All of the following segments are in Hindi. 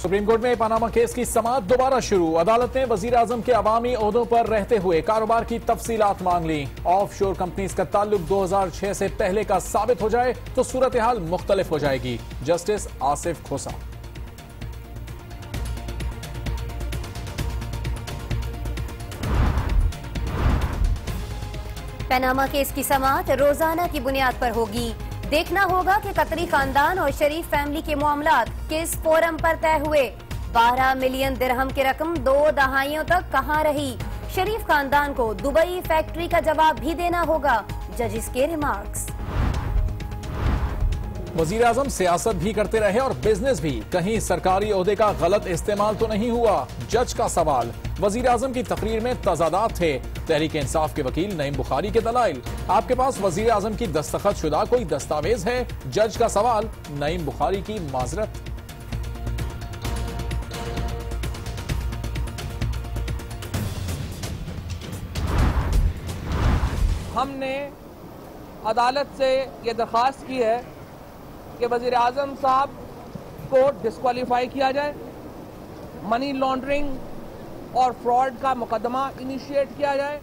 सुप्रीम कोर्ट में पनामा केस की समात दोबारा शुरू। अदालत ने वज़ीर आज़म के अवामी अहदों पर रहते हुए कारोबार की तफसीलात मांग ली। ऑफ़ शोर कंपनीज़ का ताल्लुक 2006 से पहले का साबित हो जाए तो सूरत हाल मुख्तलिफ़ हो जाएगी। Justice Asif Khosa. Panama case की समात रोज़ाना की बुनियाद पर होगी देखना होगा कि कतरी खानदान और शरीफ फैमिली के मामला किस फोरम पर तय हुए। 12 मिलियन दिरहम की रकम दो दहाइयों तक कहाँ रही? शरीफ खानदान को दुबई फैक्ट्री का जवाब भी देना होगा। जजिस के रिमार्क्स। वज़ीर आज़म सियासत भी करते रहे और बिज़नेस भी। कहीं सरकारी अहदे का गलत इस्तेमाल तो नहीं हुआ? जज का सवाल। वज़ीर आज़म की तकरीर में तजादात थे। तहरीक इंसाफ के वकील नईम बुखारी के दलाइल। आपके पास वज़ीर आज़म की दस्तखत शुदा कोई दस्तावेज़ है? जज का सवाल, नईम बुखारी की माजरत। हमने अदालत से ये दरख्वास्त की है कि वज़ीर आज़म साहब को डिस्कालीफाई किया जाए। मनी लॉन्ड्रिंग और फ्रॉड का मुकदमा इनिशिएट किया जाए।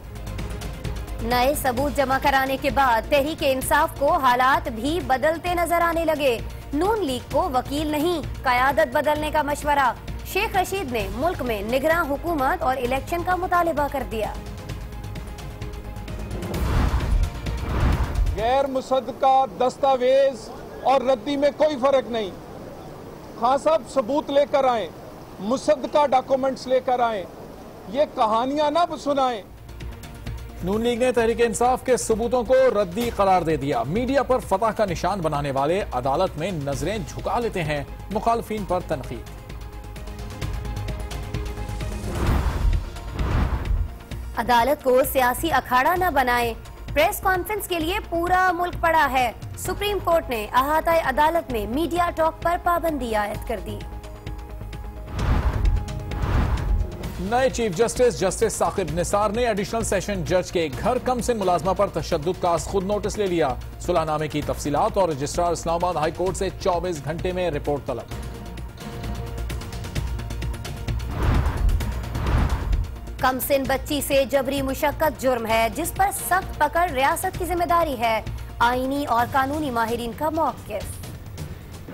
नए सबूत जमा कराने के बाद तहरीक इंसाफ को हालात भी बदलते नज़र आने लगे। नून लीग को वकील नहीं कयादत बदलने का मशवरा। शेख रशीद ने मुल्क में निगरान हुकूमत और इलेक्शन का मुतालबा कर दिया। गैर मुसद्दका दस्तावेज़ और रद्दी में कोई फ़र्क नहीं। खान साहब सबूत लेकर आए मुसद्दका डॉक्यूमेंट्स लेकर आए ये कहानियाँ ना सुनाएँ। नून लीग ने तहरीक इंसाफ के सबूतों को रद्दी करार दे दिया। मीडिया पर फतह का निशान बनाने वाले अदालत में नज़रें झुका लेते हैं मुखालफी पर तनकीद। अदालत को सियासी अखाड़ा न बनाए। प्रेस कॉन्फ्रेंस के लिए पूरा मुल्क पड़ा है। सुप्रीम कोर्ट ने अहाता अदालत में मीडिया टॉक पर पाबंदी आयद कर दी। नए chief justice justice Saqib Nisar ने एडिशनल सेशन जज के घर कम से मुलाजमा पर तशद का खुद नोटिस ले लिया। सुलानामे की तफसीलात और रजिस्ट्रार इस्लामाबाद हाई कोर्ट से 24 घंटे में रिपोर्ट तलब। कम कमसिन बच्ची से जबरी मुशक्कत जुर्म है जिस पर सख्त पकड़ रियासत की ज़िम्मेदारी है। आईनी और कानूनी माहरीन का मौकफ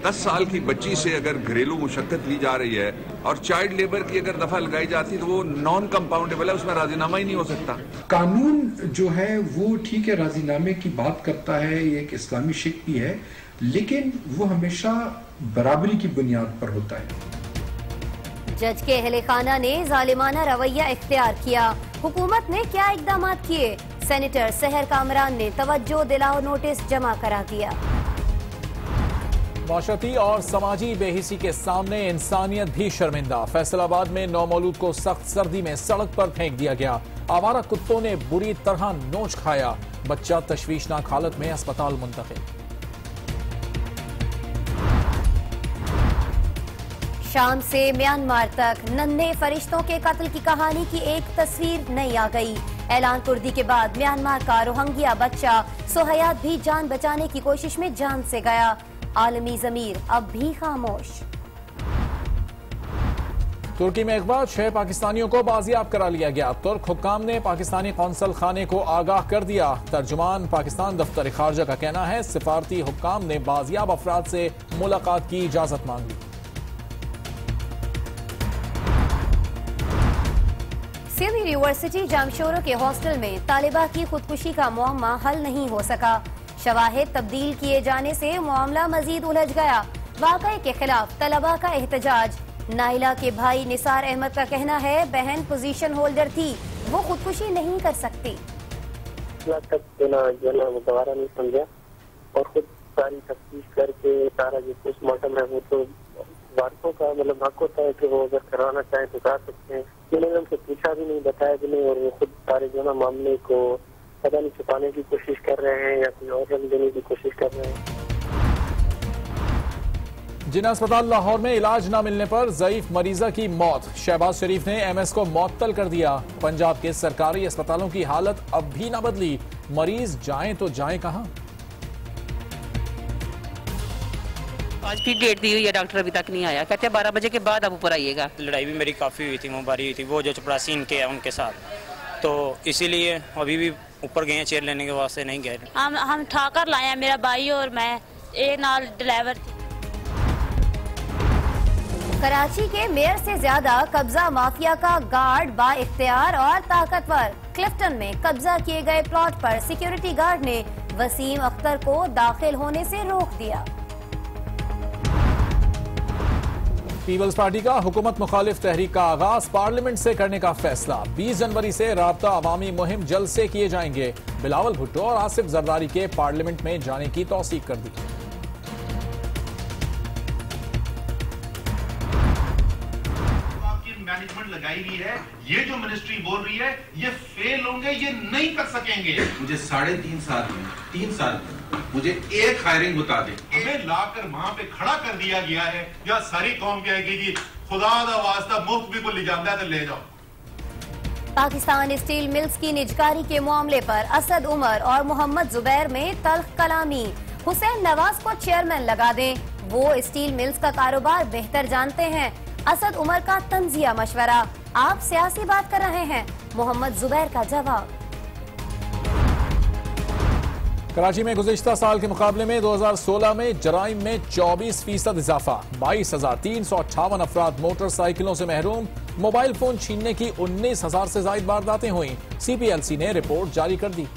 दस साल की बच्ची से अगर घरेलू मुशक्कत ली जा रही है और चाइल्ड लेबर की अगर दफ़ा लगाई जाती है तो वो नॉन कंपाउंडेबल है उसमें राजीनामा ही नहीं हो सकता। कानून जो है वो ठीक है राजीनामे की बात करता है ये एक इस्लामी शिक भी है लेकिन वो हमेशा बराबरी की बुनियाद पर होता है। जज के अहले खाना ने जालिमाना रवैया इख्तियार किया। हुकूमत ने क्या इकदाम किए? सेनेटर सहर कामरान ने तवज्जो दिलाओ नोटिस जमा करा दिया। माशरती और समाजी बेहिसी के सामने इंसानियत भी शर्मिंदा। फैसलाबाद में नौमौलूद को सख्त सर्दी में सड़क पर फेंक दिया गया। आवारा कुत्तों ने बुरी तरह नोच खाया। बच्चा तशवीशनाक हालत में अस्पताल मुंतकिल। शाम से म्यांमार तक नन्हे फरिश्तों के कत्ल की कहानी की एक तस्वीर नहीं आ गई। ऐलान कुर्दी के बाद म्यांमार का रोहंगिया बच्चा सोहयात भी जान बचाने की कोशिश में जान से गया। आलमी जमीर अब भी खामोश। तुर्की में एक बार छह पाकिस्तानियों को बाजियाब करा लिया गया। तुर्क हुकाम ने पाकिस्तानी कौंसल खाने को आगाह कर दिया। तर्जुमान पाकिस्तान दफ्तर खारजा का कहना है, सिफारती हुकाम ने बाजियाब अफराद से मुलाकात की इजाज़त मांग। यूनिवर्सिटी जामशोरों के हॉस्टल में तालिबा की खुदकुशी का मामला हल नहीं हो सका। शवाहिद तब्दील किए जाने से मामला मजीद उलझ गया। वाकई के खिलाफ तलबा का एहतजाज। नाइला के भाई निसार अहमद का कहना है, बहन पोजीशन होल्डर थी, वो खुदकुशी नहीं कर सकती। और खुद सारी तफ्तीश करके सारा जो पोस्टमार्टम है, वो तो वारसों का मतलब हक होता है कि वो अगर करवाना चाहें तो कर सकते हैं। उन्होंने उनसे पूछा भी नहीं, बताया भी नहीं, और वो खुद सारे जो ना मामले को पता नहीं छुपाने की कोशिश कर रहे हैं या कोई और रंग देने की कोशिश कर रहे हैं। जिन अस्पताल लाहौर में इलाज न मिलने पर जयीफ मरीजा की मौत। शहबाज शरीफ ने एमएस को मअतल कर दिया। पंजाब के सरकारी अस्पतालों की हालत अब भी न बदली। मरीज़ जाएँ तो जाएँ कहाँ? आज भी डेट दी हुई है डॉक्टर अभी तक नहीं आया। कहते हैं बारह बजे के बाद आप ऊपर आइएगा। लड़ाई भी मेरी काफ़ी हुई थी मुबारी हुई थी वो जो चपरासी इनके है उनके साथ। तो इसीलिए अभी भी ऊपर गए हैं चेयर लेने के वास्ते नहीं गए। हम हम ठाकर लाए हैं मेरा भाई और मैं एक नाल ड्राइवर थी। कराची के मेयर से ज़्यादा कब्जा माफिया का गार्ड बा इख्तियार और ताकतवर। क्लिफ्टन में कब्जा किए गए प्लॉट पर सिक्योरिटी गार्ड ने वसीम अख्तर को दाखिल होने से रोक दिया। पीपल्स पार्टी का हुकूमत मुखालिफ तहरीक का आगाज़ पार्लियामेंट से करने का फैसला। 20 जनवरी से रबता अवामी मुहिम जल्द से किए जाएँगे। बिलावल भुट्टो और आसिफ जरदारी के पार्लियामेंट में जाने की तोसीक कर दी। मैनेजमेंट लगाई हुई है ये जो मिनिस्ट्री बोल रही है ये फेल होंगे ये नहीं कर सकेंगे। मुझे साढ़े तीन साल में तीन साल में मुझे एक हायरिंग बता दे। हमें लाकर वहाँ पे खड़ा कर दिया गया है या सारी कौम कहेगी जी खुदा दा वास्ता मुफ़्त भी कोई ले जाता है तो ले जाओ। पाकिस्तान स्टील मिल्स की निजकारी के मामले पर असद उमर और मोहम्मद जुबैर में तल्ख कलामी। हुसैन नवाज़ को चेयरमैन लगा दें। वो स्टील मिल्स का कारोबार बेहतर जानते हैं। असद उमर का तंजिया मशवरा। आप सियासी बात कर रहे हैं। मोहम्मद जुबैर का जवाब। कराची में गुजशत साल के मुकाबले में 2016 में जराइम में 24 फ़ीसद इजाफा, बाईस हज़ार तीन सौ अट्ठावन अफराद मोटरसाइकिलों से महरूम, मोबाइल फ़ोन छीनने की उन्नीस हज़ार से ज़्यादा वारदातें हुई। सी पी एल सी ने रिपोर्ट जारी कर दी।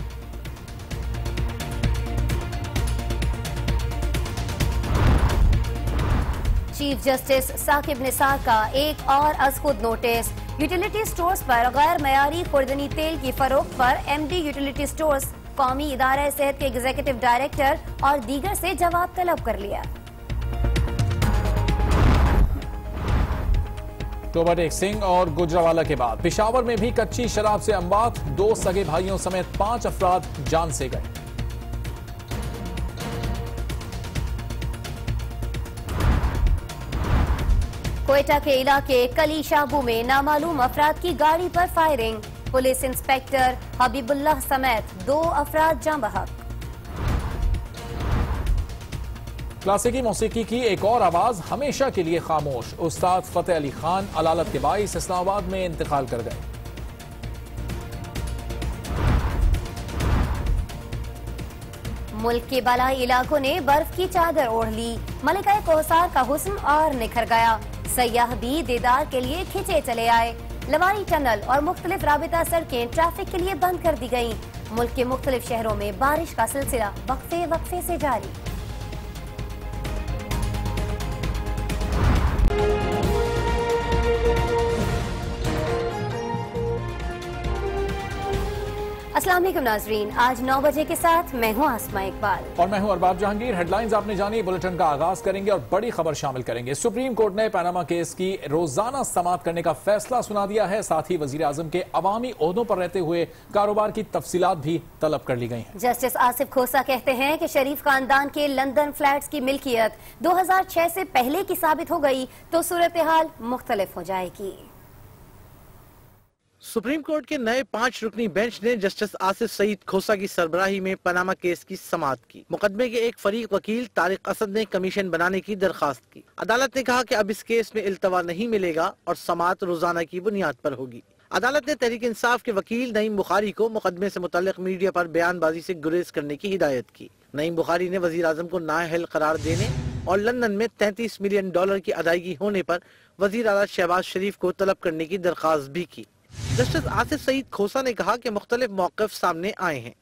चीफ जस्टिस साकिब निसार का एक और अजखुद नोटिस। यूटिलिटी स्टोर्स पर गैर मयारी खुर्दनी तेल की फरोख्त पर एमडी यूटिलिटी स्टोर्स, कौमी इदारा सेहत के एग्जीक्यूटिव डायरेक्टर और दीगर से जवाब तलब कर लिया। टोबाटेक सिंह और गुजरावाला के बाद। पिशावर में भी कच्ची शराब से अम्बात दो सगे भाइयों समेत पाँच अफराद जान से गए। कोयटा के इलाके कली शाबू में नामालूम अफराद की गाड़ी पर फायरिंग। पुलिस इंस्पेक्टर हबीबुल्लाह समेत दो अफराद जाँ बहक। क्लासिकी मौसीकी की एक और आवाज़ हमेशा के लिए खामोश। उस्ताद फतेह अली खान अलालत के बाईस इस्लामाबाद में इंतकाल कर गए। मुल्क के बलाई इलाकों ने बर्फ़ की चादर ओढ़ ली। मलिका कोहसार का हुस्न और निखर गया। सयाह भी दीदार के लिए खींचे चले आए। लवारी टनल और मुख्तलिफ़ राबिता सड़कें ट्रैफ़िक के लिए बंद कर दी गई मुल्क के मुख्तलिफ़ शहरों में बारिश का सिलसिला वक्फे वक्फे ऐसी जारी। अस्सलाम वालेकुम नाजरीन। आज नौ बजे के साथ मैं हूँ आसमा इकबाल। और मैं हूँ अरबाब जहांगीर। हेडलाइंस आपने जानी बुलेटिन का आगाज़ करेंगे और बड़ी खबर शामिल करेंगे। सुप्रीम कोर्ट ने पैनामा केस की रोज़ाना समाप्त करने का फैसला सुना दिया है। साथ ही वज़ीर आज़म के अवामी ओहदों पर रहते हुए कारोबार की तफसीलात भी तलब कर ली गई हैं। जस्टिस आसिफ खोसा कहते हैं की शरीफ खानदान के लंदन फ्लैट की मिल्कियत 2006 से पहले की साबित हो गई तो सूरत हाल मुख्तलिफ़ हो जाएगी। सुप्रीम कोर्ट के नए पाँच रुकनी बेंच ने जस्टिस आसिफ सईद खोसा की सरबराही में पनामा केस की समात की। मुकदमे के एक फरीक वकील तारिक असद ने कमीशन बनाने की दरखास्त की। अदालत ने कहा कि अब इस केस में इल्तवा नहीं मिलेगा और समात रोज़ाना की बुनियाद पर होगी। अदालत ने तहरीक इंसाफ के वकील नईम बुखारी को मुकदमे से मुतलक मीडिया पर बयानबाजी से गुरेज करने की हिदायत की। नईम बुखारी ने वज़ीर आज़म को नाअहल करार देने और लंदन में तैतीस मिलियन डॉलर की अदायगी होने पर वज़ीर अला शहबाज शरीफ को तलब करने की दरखास्त भी की। जस्टिस आसिफ सईद खोसा ने कहा कि मुख्तलिफ़ मौकफ सामने आए हैं।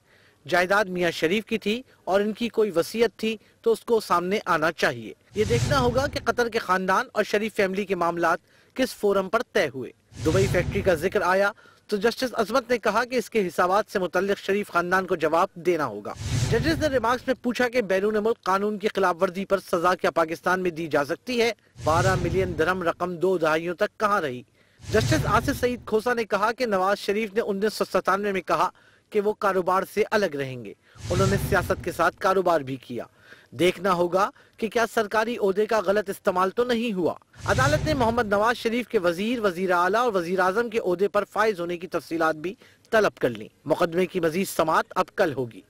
जायदाद मियाँ शरीफ की थी और इनकी कोई वसीयत थी तो उसको सामने आना चाहिए। ये देखना होगा कि कतर के खानदान और शरीफ फैमिली के मामला किस फोरम पर तय हुए। दुबई फैक्ट्री का ज़िक्र आया तो जस्टिस अजमत ने कहा कि इसके हिसाब से मुतल शरीफ खानदान को जवाब देना होगा। जजेस ने रिमार्क्स में पूछा कि बैरून मुल्क कानून की खिलाफ वर्जी पर सजा क्या पाकिस्तान में दी जा सकती है? बारह मिलियन धर्म रकम दो दहाइयों तक कहाँ रही? जस्टिस आसिफ सईद खोसा ने कहा कि नवाज़ शरीफ ने उन्नीस सौ सतानवे में कहा कि वो कारोबार से अलग रहेंगे। उन्होंने सियासत के साथ कारोबार भी किया। देखना होगा कि क्या सरकारी ओहदे का गलत इस्तेमाल तो नहीं हुआ। अदालत ने मोहम्मद नवाज़ शरीफ के वज़ीर वज़ीर आला और वज़ीर आज़म के ओहदे पर फायज होने की तफसीलात भी तलब कर ली। मुकदमे की मजीद समात अब कल होगी।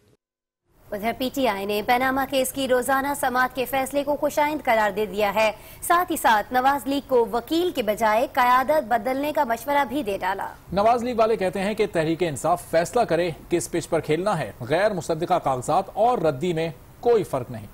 उधर पीटीआई ने पैनामा केस की रोज़ाना समात के फैसले को खुशाइंद करार दे दिया है। साथ ही साथ नवाज़ लीग को वकील के बजाय कयादत बदलने का मशवरा भी दे डाला। नवाज़ लीग वाले कहते हैं कि तहरीक इंसाफ फैसला करे, किस पिच पर खेलना है। गैर मुसदा कागजात और रद्दी में कोई फ़र्क नहीं।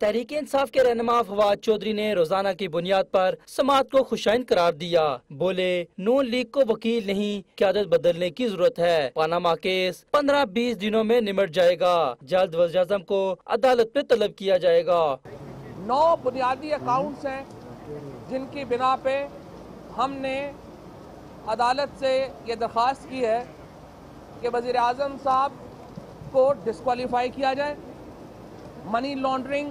तहरीक इंसाफ के रहनमा फवाद चौधरी ने रोज़ाना की बुनियाद पर समाज को खुशाइन करार दिया। बोले, नून लीग को वकील नहीं, क्यादत बदलने की ज़रूरत है। पानामा केस पंद्रह बीस दिनों में निमट जाएगा। जल्द वजम को अदालत में तलब किया जाएगा। नौ बुनियादी अकाउंट्स हैं, जिनकी बिना पे हमने अदालत से ये दरख्वास्त की है कि वज़ीर आज़म साहब को डिस्कालीफाई किया जाए। मनी लॉन्ड्रिंग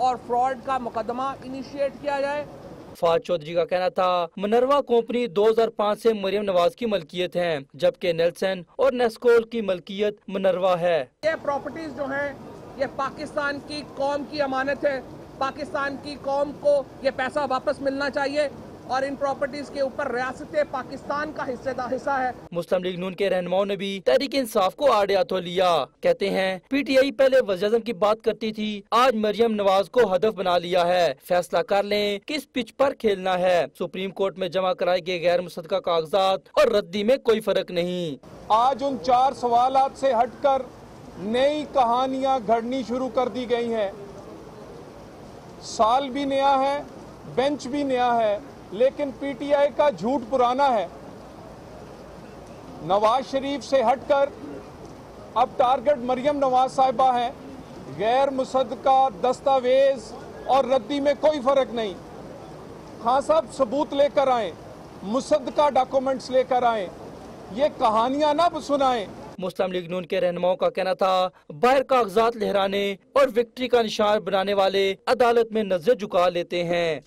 और फ्रॉड का मुकदमा इनिशिएट किया जाए। फाज चौधरी का कहना था मनरवा कंपनी 2005 से मरियम नवाज़ की मलकियत है जबकि नेल्सन और नेस्कोल की मलकियत मनरवा है। ये प्रॉपर्टीज़ जो है ये पाकिस्तान की कौम की अमानत है। पाकिस्तान की कौम को ये पैसा वापस मिलना चाहिए। और इन प्रॉपर्टीज़ के ऊपर रियासत पाकिस्तान का हिस्सेदार हिस्सा है। मुस्लिम लीग नून के रहनुमाओं ने भी तहरीक इंसाफ को आड़े हाथों लिया। कहते हैं पीटीआई पहले वजम की बात करती थी आज मरियम नवाज़ को हदफ बना लिया है। फैसला कर लें किस पिच पर खेलना है। सुप्रीम कोर्ट में जमा कराए गए गैर मुसदा कागजात और रद्दी में कोई फ़र्क नहीं। आज उन चार सवाल से हटकर नई कहानियाँ घड़नी शुरू कर दी गई हैं। साल भी नया है बेंच भी नया है। लेकिन पीटीआई का झूठ पुराना है। नवाज़ शरीफ से हटकर अब टारगेट मरियम नवाज़ साहिबा हैं। गैर मुसदका दस्तावेज़ और रद्दी में कोई फ़र्क नहीं। खान साहब, सबूत लेकर आए मुसदका डॉक्यूमेंट्स लेकर आए। ये कहानियाँ ना सुनाएँ। मुस्लिम लीग नून के रहनुमाओं का कहना था, बाहर कागजात लहराने और विक्ट्री का निशान बनाने वाले अदालत में नज़र झुका लेते हैं।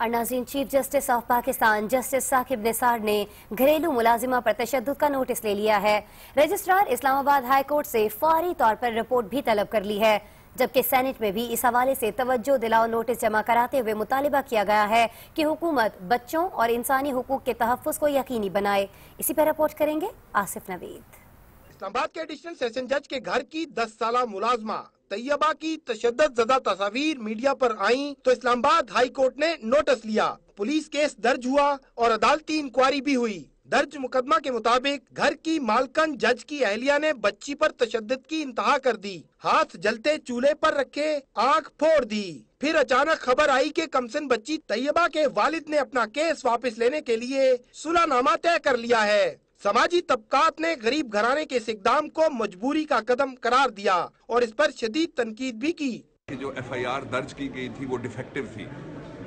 और नाजीन chief justice of Pakistan, justice Saqib Nisar ने घरेलू मुलाजिमा पर तशद का नोटिस ले लिया है। रजिस्ट्रार इस्लामाबाद हाई कोर्ट से फौरी तौर पर रिपोर्ट भी तलब कर ली है, जबकि सेनेट में भी इस हवाले से तवज्जो दिलाओ नोटिस जमा कराते हुए मुतालबा किया गया है कि हुकूमत बच्चों और इंसानी हकूक के तहफ़ को यकीनी बनाए। इसी पर रिपोर्ट करेंगे आसिफ नवीद। इस्लामाबाद के एडिशनल सेशन जज के घर की दस साल मुलाजमा तैयबा की तशद जदा तस्वीर मीडिया पर आई तो इस्लामाबाद हाई कोर्ट ने नोटिस लिया। पुलिस केस दर्ज हुआ और अदालती इंक्वायरी भी हुई। दर्ज मुकदमा के मुताबिक घर की मालकन जज की अहलिया ने बच्ची पर तशद की इंतहा कर दी। हाथ जलते चूल्हे पर रखे, आँख फोड़ दी। फिर अचानक खबर आई कि कमसन बच्ची तैयबा के वालिद ने अपना केस वापस लेने के लिए सुलहनामा तय कर लिया है। समाजी तबकात ने गरीब घराने के इस इकदाम को मजबूरी का कदम करार दिया और इस पर शदीद तनकीद भी की। जो एफ़ आई आर दर्ज की गई थी, वो डिफेक्टिव थी।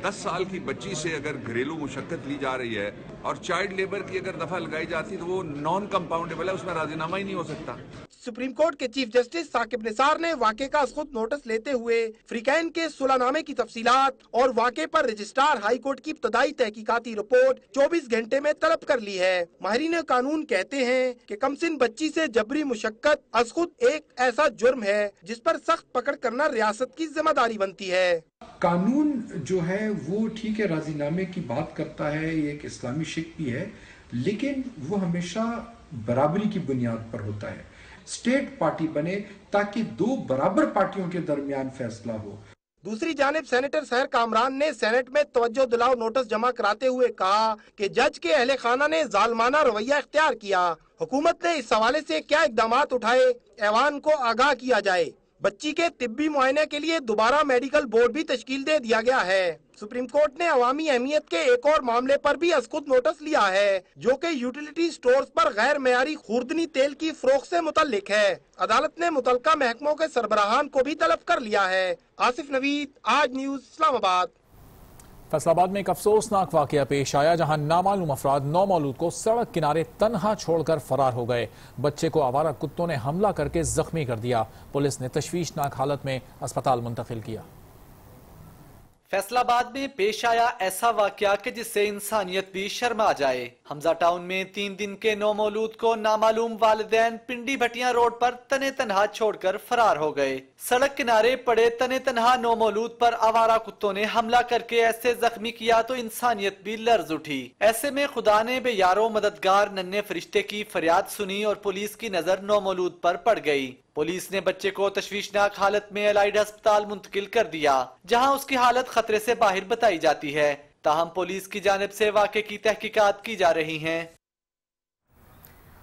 दस साल की बच्ची से अगर घरेलू मुशक्कत ली जा रही है और चाइल्ड लेबर की अगर दफ़ा लगाई जाती तो वो नॉन कंपाउंडेबल है, उसमें राजीनामा ही नहीं हो सकता। सुप्रीम कोर्ट के चीफ जस्टिस साकिब निसार ने वाक़े का खुद नोटिस लेते हुए फ्रीकैन के सुलानामे की तफसीलात और वाक़े पर रजिस्ट्रार हाई कोर्ट की इब्तदाई तहकीकाती रिपोर्ट 24 घंटे में तलब कर ली है। माहरीन कानून कहते हैं कि कमसिन बच्ची से जबरी मुशक्कत खुद एक ऐसा जुर्म है जिस पर सख्त पकड़ करना रियासत की ज़िम्मेदारी बनती है। कानून जो है, वो ठीक है, राजीनामे की बात करता है एक इस्लामी शिक भी है, लेकिन वो हमेशा बराबरी की बुनियाद पर होता है। स्टेट पार्टी बने ताकि दो बराबर पार्टियों के दरमियान फैसला हो। दूसरी जानब सेनेटर सहर कामरान ने सेनेट में तवज्जो दिलाओ नोटिस जमा कराते हुए कहा कि जज के अहले खाना ने जालमाना रवैया इख्तियार किया। हुकूमत ने इस हवाले से क्या इकदाम उठाए? ऐवान को आगाह किया जाए। बच्ची के तिब्बी मुआयने के लिए दोबारा मेडिकल बोर्ड भी तश्कील दे दिया गया है। सुप्रीम कोर्ट ने अवामी अहमियत के एक और मामले पर भी अस्कुत नोटिस लिया है, जो कि यूटिलिटी स्टोर्स पर गैर मैारी खुर्दनी तेल की फरोख से मुतलिक है। अदालत ने मुतलका महकमों के सरबराहान को भी तलब कर लिया है। आसिफ नवीद, आज न्यूज़ इस्लामाबाद। फैसलाबाद में एक अफसोसनाक वाकया पेश आया, जहाँ नामालूम अफराद नौ मौलूद को सड़क किनारे तनहा छोड़कर फरार हो गए। बच्चे को आवारा कुत्तों ने हमला करके जख्मी कर दिया। पुलिस ने तशवीशनाक हालत में अस्पताल मुंतकिल किया। फैसलाबाद में पेश आया ऐसा वाक्य कि जिससे इंसानियत भी शर्मा जाए। हमजा टाउन में तीन दिन के नौ मौलूद को नामालूम वालदेन पिंडी भटिया रोड पर तने तनहा छोड़कर फरार हो गए। सड़क किनारे पड़े तने तनहा नौ मौलूद पर आवारा कुत्तों ने हमला करके ऐसे जख्मी किया तो इंसानियत भी लर्ज उठी। ऐसे में खुदा ने बेयारो मददगार नन्हे फरिश्ते की फरियाद सुनी और पुलिस की नज़र नौ मौलूद पर पड़ गई। पुलिस ने बच्चे को तश्वीशनाक हालत में अलाइड अस्पताल मुंतकिल कर दिया, जहाँ उसकी हालत खतरे से बाहर बताई जाती है। ताहम पुलिस की जानब से वाक़े की तहकीकात की जा रही हैं।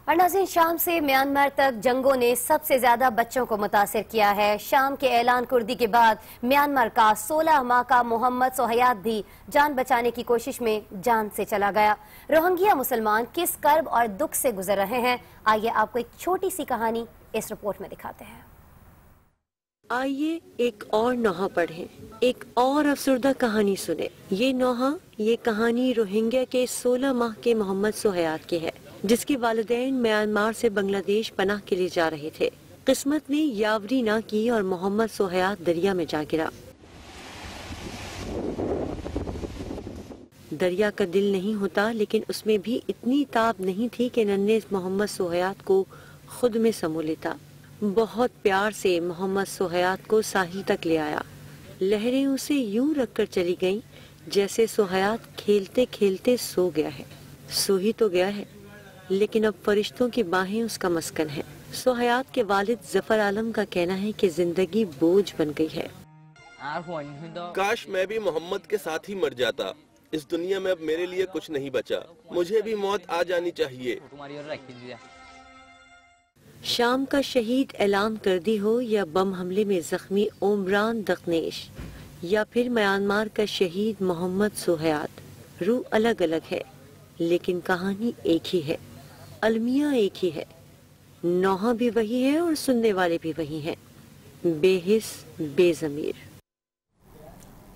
और नाजिन शाम से म्यांमार तक जंगों ने सबसे ज़्यादा बच्चों को मुतासर किया है। शाम के ऐलान कुर्दी के बाद म्यांमार का 16 माह का मोहम्मद सोहयात भी जान बचाने की कोशिश में जान से चला गया। रोहंगिया मुसलमान किस कर्ब और दुख से गुजर रहे हैं? आइए आपको एक छोटी सी कहानी इस रिपोर्ट में दिखाते हैं। आइए एक और नोहा पढ़ें। एक और अफसरदा कहानी सुने। ये नोहा, ये कहानी रोहिंग्या के 16 माह के मोहम्मद सोहयात की है, जिसके वालदेन म्यांमार से बांग्लादेश पनाह के लिए जा रहे थे। किस्मत ने यावरी ना की और मोहम्मद सोहयात दरिया में जा गिरा। दरिया का दिल नहीं होता, लेकिन उसमें भी इतनी ताब नहीं थी कि नन्हे मोहम्मद सोहयात को खुद में समो लेता बहुत प्यार से मोहम्मद सोहयात को साहिल तक ले आया। लहरें उसे यूँ रखकर चली गईं, जैसे सोहयात खेलते खेलते सो गया है। सो ही तो गया है, लेकिन अब फरिश्तों की बाहें उसका मस्कन है। सोहयात के वालिद ज़फ़र आलम का कहना है कि ज़िंदगी बोझ बन गई है। काश मैं भी मोहम्मद के साथ ही मर जाता। इस दुनिया में अब मेरे लिए कुछ नहीं बचा। मुझे भी मौत आ जानी चाहिए। शाम का शहीद ऐलान कर दी हो या बम हमले में जख्मी ओमरान दखनेश, या फिर म्यांमार का शहीद मोहम्मद सोहयात। रू अलग अलग है, लेकिन कहानी एक ही है, अलमिया एक ही है। नौहा भी वही है और सुनने वाले भी वही हैं। बेहिस, बेजमीर।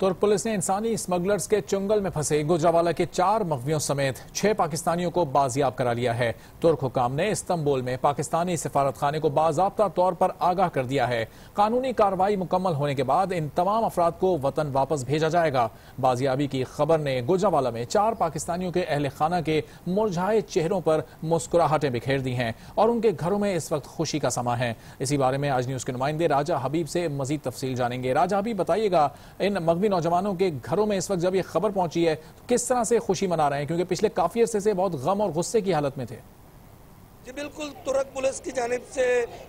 तुर्क पुलिस ने इंसानी स्मगलर्स के चुंगल में फंसे गुजरावाला के चार मगवियों समेत छह पाकिस्तानियों को बाजियाब करा लिया है। तुर्क हुकाम ने इस्तंबुल में पाकिस्तानी सिफारत खाने को बाजाबता तौर पर आगाह कर दिया है। कानूनी कार्रवाई मुकम्मल होने के बाद इन तमाम अफराद को वतन वापस भेजा जाएगा। बाजियाबी की खबर ने गुजरावाला में चार पाकिस्तानियों के अहल खाना के मुरझाए चेहरों पर मुस्कुराहटें बिखेर दी हैं और उनके घरों में इस वक्त खुशी का समा है। इसी बारे में आज न्यूज़ के नुमाइंदे राजा हबीब से मजीद तफसील जानेंगे। राजा हबीब, बताइएगा, इन मगवी नौजवानों के घरों में इस वक्त जब ये खबर पहुँची है तो किस तरह से खुशी मना रहे हैं? क्योंकि पिछले काफ़ी अरसे से बहुत गम और गुस्से की हालत में थे। जी, बिल्कुल तुरक पुलिस की जानब से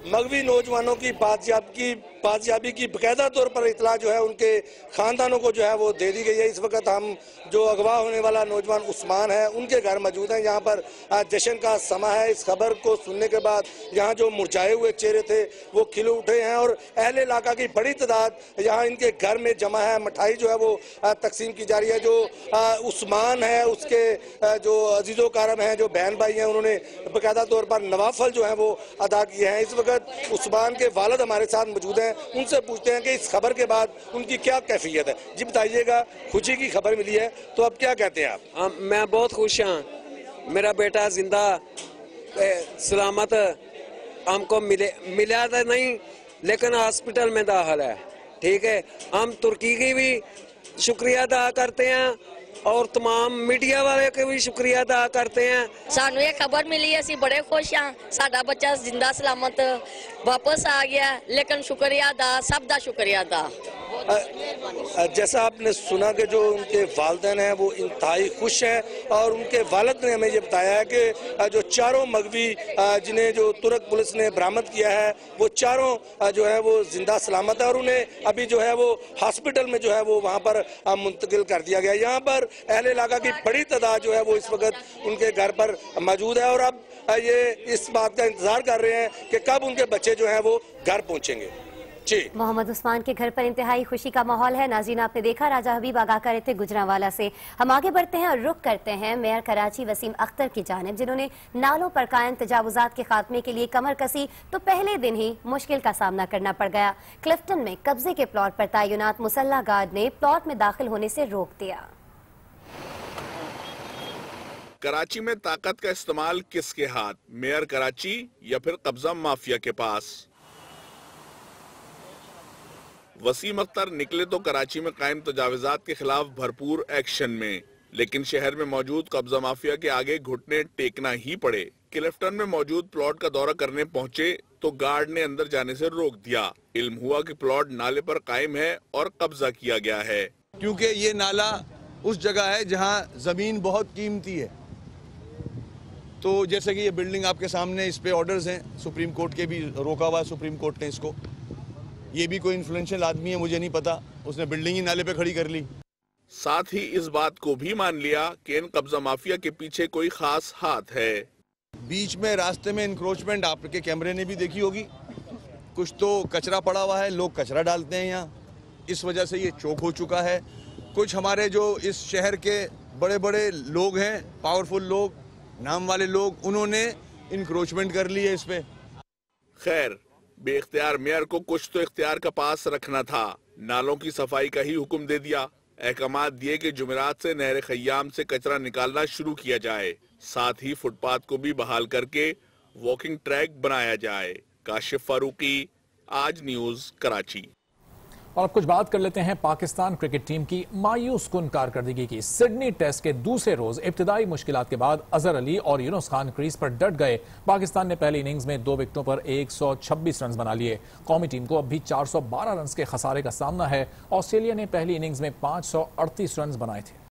मगवी नौजवानों की बाजियाब की, बाजियाबी की बकायदा तौर पर इतला जो है, उनके खानदानों को जो है, वो दे दी गई है। इस वक्त हम जो अगवा होने वाला नौजवान उस्मान है, उनके घर मौजूद हैं। यहाँ पर जश्न का समा है। इस खबर को सुनने के बाद यहाँ जो मुरझाए हुए चेहरे थे, वो खिल उठे हैं और अहल इलाका की बड़ी तादाद यहाँ इनके घर में जमा है। मिठाई जो है, वो तकसीम की जा रही है। जो उस्मान है, उसके जो अजीज़ो कारम हैं, जो बहन भाई हैं, उन्होंने बाकायदा तौर पर नवाफल जो है वो अदा किए हैं। इस वक्त उस्मान के वालद हमारे साथ मौजूद हैं। उनसे पूछते हैं कि इस खबर के बाद उनकी क्या कैफियत है? जी बताइएगा खुशी की खबर मिली है। तो अब क्या कहते हैं आप? आ, मैं बहुत खुश हाँ। मेरा बेटा ज़िंदा सलामत हमको मिले मिला तो नहीं लेकिन हॉस्पिटल में दाखिल है। ठीक है? हम तुर्की की भी शुक्रिया अदा करते हैं। और तमाम मीडिया वाले का भी शुक्रिया अदा करते हैं। सानू ये खबर मिली है बड़े खुश हाँ साडा बच्चा ज़िंदा सलामत वापस आ गया लेकिन शुक्रिया अदा सब का शुक्रिया अदा। जैसा आपने सुना कि जो उनके वालदेन हैं वो इंतहाई खुश हैं और उनके वालद ने हमें ये बताया है कि जो चारों मगवी जिन्हें जो तुर्क पुलिस ने बरामद किया है वो चारों जो है वो ज़िंदा सलामत है और उन्हें अभी जो है वो हॉस्पिटल में जो है वो वहाँ पर मुंतकिल कर दिया गया यहाँ पर अहल इलाका की बड़ी तादाद जो है वो इस वक्त उनके घर पर मौजूद है और अब ये इस बात का इंतज़ार कर रहे हैं कि कब उनके बच्चे जो हैं वो घर पहुँचेंगे। मोहम्मद उस्मान के घर पर इंतहाई खुशी का माहौल है। नाजीन, आपने देखा, राजा हबीब आगा कर रहे थे गुजरावाला से। हम आगे बढ़ते हैं और रुख करते हैं मेयर कराची वसीम अख्तर की जानब, जिन्होंने नालों पर कायम तजावजात के खात्मे के लिए कमर कसी तो पहले दिन ही मुश्किल का सामना करना पड़ गया। क्लिफ्टन में कब्जे के प्लॉट पर तैनात मुसल्ला गार्ड ने प्लॉट में दाखिल होने से रोक दिया। कराची में ताकत का इस्तेमाल किसके हाथ? मेयर कराची या फिर कब्जा माफिया के पास? वसीम अख्तर निकले तो कराची में कायम तजावजात के खिलाफ भरपूर एक्शन में, लेकिन शहर में मौजूद कब्जा माफिया के आगे घुटने टेकना ही पड़े। क्लिफ्टन में मौजूद प्लॉट का दौरा करने पहुँचे तो गार्ड ने अंदर जाने से रोक दिया। इल्म हुआ कि प्लॉट नाले पर कायम है और कब्जा किया गया है। क्योंकि ये नाला उस जगह है जहाँ ज़मीन बहुत कीमती है। तो जैसे कि ये बिल्डिंग आपके सामने इस पर ऑर्डर्स हैं सुप्रीम कोर्ट के भी रोका हुआ है सुप्रीम कोर्ट ने इसको। ये भी कोई इन्फ्लुएंशियल आदमी है मुझे नहीं पता। उसने बिल्डिंग ही नाले पे खड़ी कर ली। साथ ही इस बात को भी मान लिया कि इन कब्जा माफिया के पीछे कोई खास हाथ है। बीच में रास्ते में इंक्रोचमेंट आपके कैमरे ने भी देखी होगी। कुछ तो कचरा पड़ा हुआ है लोग कचरा डालते हैं यहाँ। इस वजह से ये चौक हो चुका है। कुछ हमारे जो इस शहर के बड़े बड़े लोग हैं पावरफुल लोग नाम वाले लोग, उन्होंने इंक्रोचमेंट कर ली है इस खैर बेख्तियार मेयर को कुछ तो इख्तियार का पास रखना था। नालों की सफ़ाई का ही हुक्म दे दिया। अहकाम दिए कि जुमेरात से नहर खयाम से कचरा निकालना शुरू किया जाए। साथ ही फुटपाथ को भी बहाल करके वॉकिंग ट्रैक बनाया जाए। काशिफ फारूकी, आज न्यूज़ कराची। और अब कुछ बात कर लेते हैं पाकिस्तान क्रिकेट टीम की मायूस कन कारकर्दगी की। सिडनी टेस्ट के दूसरे रोज इब्तदाई मुश्किल के बाद अजहर अली और यूनुस खान क्रीज पर डट गए। पाकिस्तान ने पहली इनिंग्स में दो विकेटों पर 126 रन बना लिए। कौमी टीम को अब भी 412 रन के खसारे का सामना है। ऑस्ट्रेलिया ने पहली इनिंग्स में 538 रन बनाए थे।